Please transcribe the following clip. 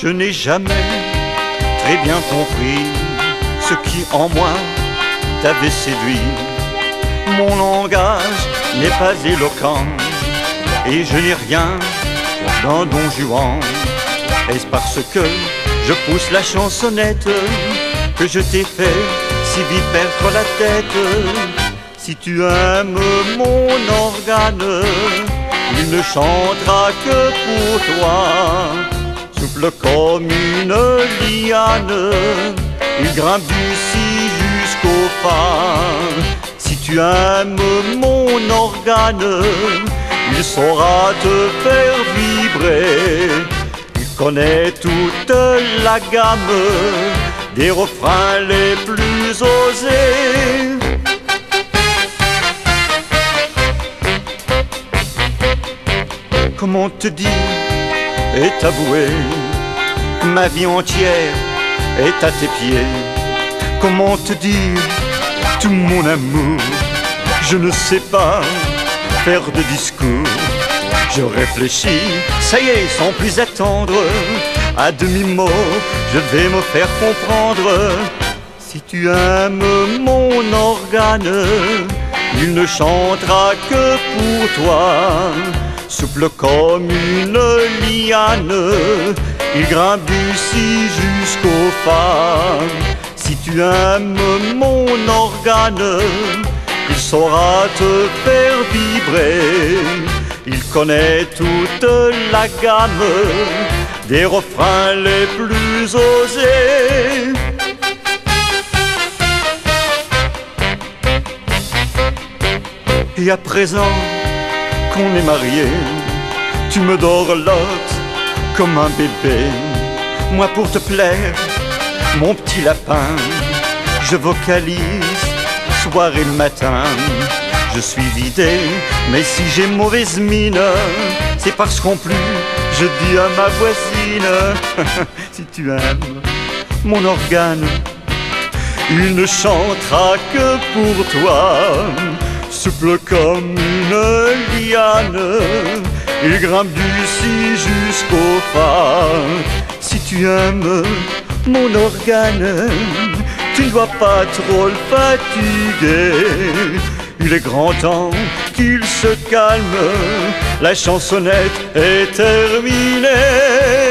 Je n'ai jamais très bien compris ce qui en moi t'avait séduit. Mon langage n'est pas éloquent et je n'ai rien d'un don juan. Est-ce parce que je pousse la chansonnette que je t'ai fait si vite perdre la tête? Si tu aimes mon organe, il ne chantera que pour toi. Souple comme une liane, il grimpe d'ici jusqu'au fin. Si tu aimes mon organe, il saura te faire vibrer. Il connaît toute la gamme des refrains les plus osés. Comment te dire et t'avouer ma vie entière est à tes pieds. Comment te dire tout mon amour Je ne sais pas faire de discours. Je réfléchis, ça y est, sans plus attendre. À demi-mot, je vais me faire comprendre. Si tu aimes mon organe, il ne chantera que pour toi. Souple comme une liane, il grimpe d'ici jusqu'au fin. Si tu aimes mon organe, il saura te faire vibrer. Il connaît toute la gamme des refrains les plus osés. Et à présent qu'on est marié, tu me dorlotes comme un bébé. Moi pour te plaire, mon petit lapin, je vocalise soir et matin. Je suis vidé, mais si j'ai mauvaise mine, c'est parce qu'en plus je dis à ma voisine, si tu aimes mon organe, il ne chantera que pour toi, souple comme une liane, il grimpe d'ici jusqu'au fin. Si tu aimes mon organe, tu ne dois pas trop le fatiguer. Il est grand temps qu'il se calme, la chansonnette est terminée.